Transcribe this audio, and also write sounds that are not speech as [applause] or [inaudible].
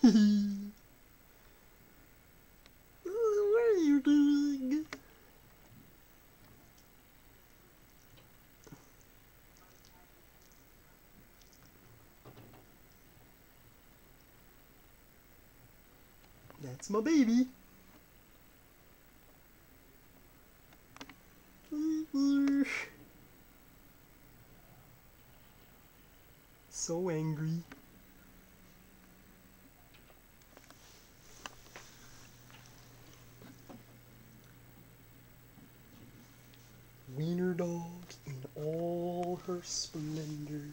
[laughs] what are you doing? That's my baby. [laughs] So angry. Wiener dog in all her splendor.